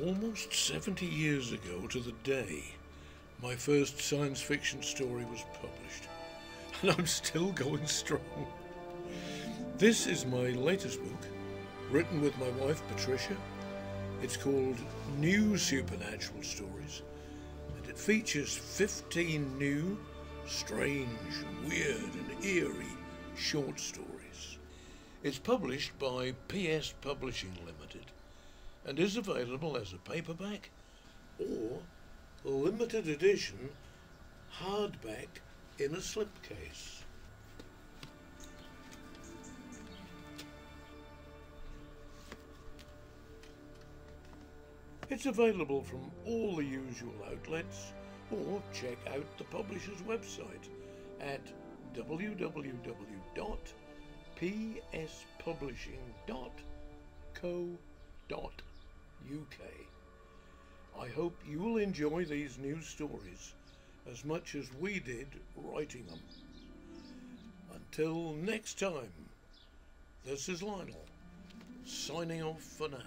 Almost 70 years ago to the day, my first science fiction story was published, and I'm still going strong. This is my latest book, written with my wife Patricia. It's called New Supernatural Stories, and it features 15 new, strange, weird, and eerie short stories. It's published by PS Publishing Limited and is available as a paperback or limited edition hardback in a slipcase. It's available from all the usual outlets or check out the publisher's website at www.pspublishing.co.uk. I hope you'll enjoy these new stories as much as we did writing them. Until next time, this is Lionel, signing off for now.